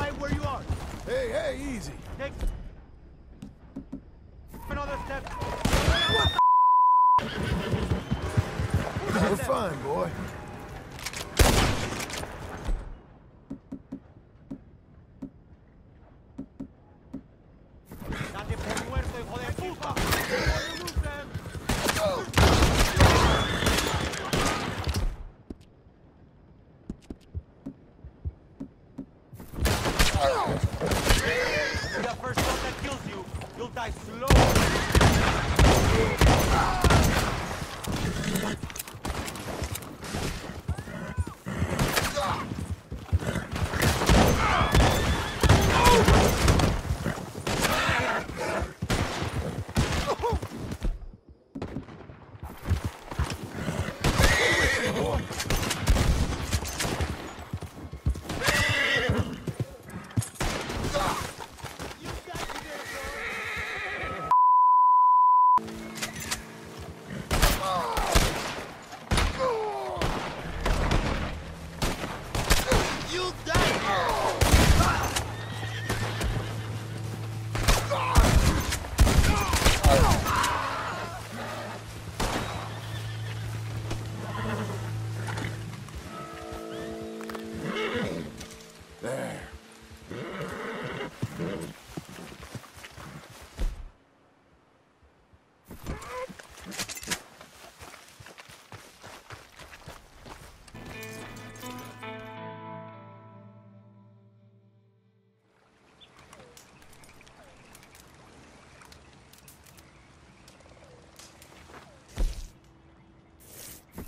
right where you are. Hey, hey, easy. Take another step. We're fine, boy.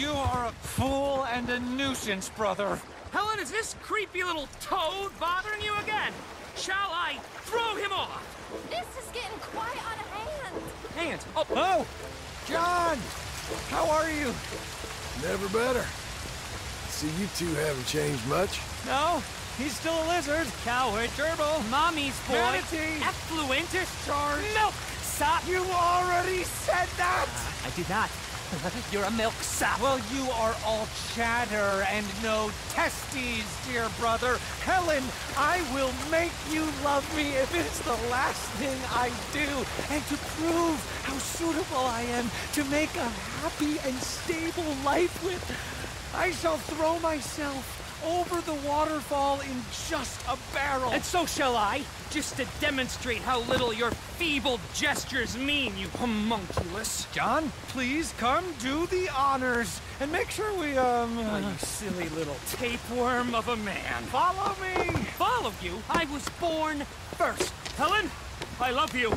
You are a fool and a nuisance, brother. Helen, is this creepy little toad bothering you again? Shall I throw him off? This is getting quite out of hand. Hands. Oh, Oh! John! How are you? Never better. See, you two haven't changed much. No? He's still a lizard. Coward, gerbil, mommy's boy. Manatee. Effluent. Charge. Milk sap. You already said that! Uh, I did not. You're a milk sap. Well, you are all chatter and no testes, dear brother. Helen, I will make you love me if it's the last thing I do. And to prove how suitable I am to make a happy and stable life with, I shall throw myself over the waterfall in just a barrel. And so shall I, just to demonstrate how little your feeble gestures mean, you homunculus. John, please come do the honors and make sure we, um. Oh, you silly little tapeworm of a man. Follow me! Follow you? I was born first. Helen, I love you.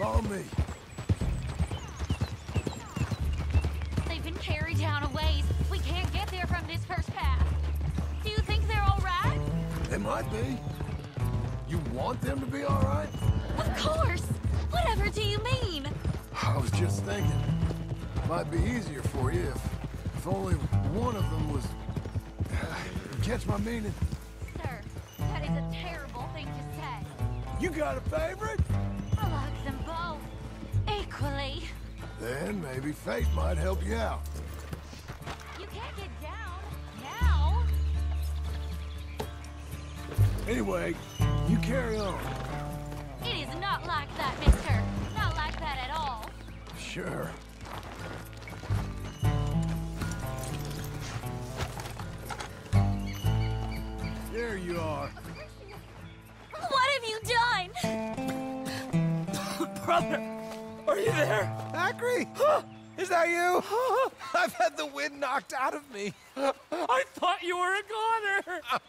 Follow me. They've been carried down a ways. We can't get there from this first path. Do you think they're all right? They might be. You want them to be all right? Of course. Whatever do you mean? I was just thinking. it Might be easier for you if, if only one of them was... Uh, catch my meaning? Sir, that is a terrible thing to say. You got a favorite? Then maybe fate might help you out. You can't get down. Now. Anyway, you carry on. It is not like that, mister. Not like that at all. Sure. There you are. What have you done? Brother, are you there? Acri? Is that you? I've had the wind knocked out of me. I thought you were a goner.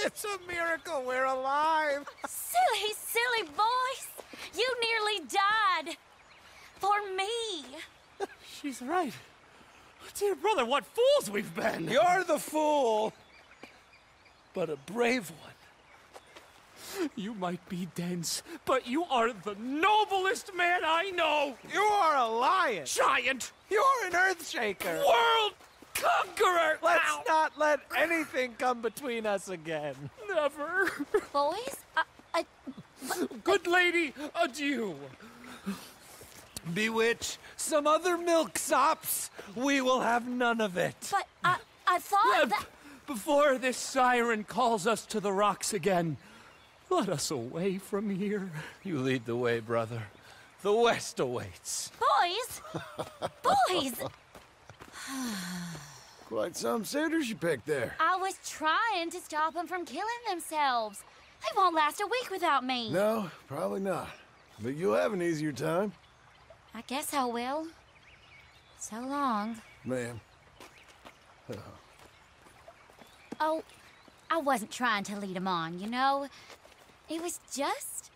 It's a miracle we're alive. Silly, silly boys. You nearly died. For me. She's right. Dear brother, what fools we've been. You're the fool, but a brave one. You might be dense, but you are the noblest man I know. You are a lion. Giant, You're an earthshaker. world conqueror. Let's Ow. not let anything come between us again. Never. Boys, I, I, Good lady, adieu. Bewitch some other milksops. We will have none of it. but I, I thought Uh, that. Before this siren calls us to the rocks again, let us away from here. You lead the way, brother. The West awaits. Boys! Boys! Quite some suitors you picked there. I was trying to stop them from killing themselves. They won't last a week without me. No, probably not. But you'll have an easier time, I guess I will. So long. ma'am. Oh, I wasn't trying to lead them on, you know? It was just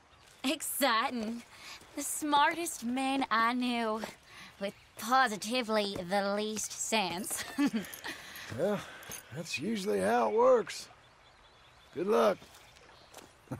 exciting. The smartest men I knew, with positively the least sense. Well, that's usually how it works. Good luck.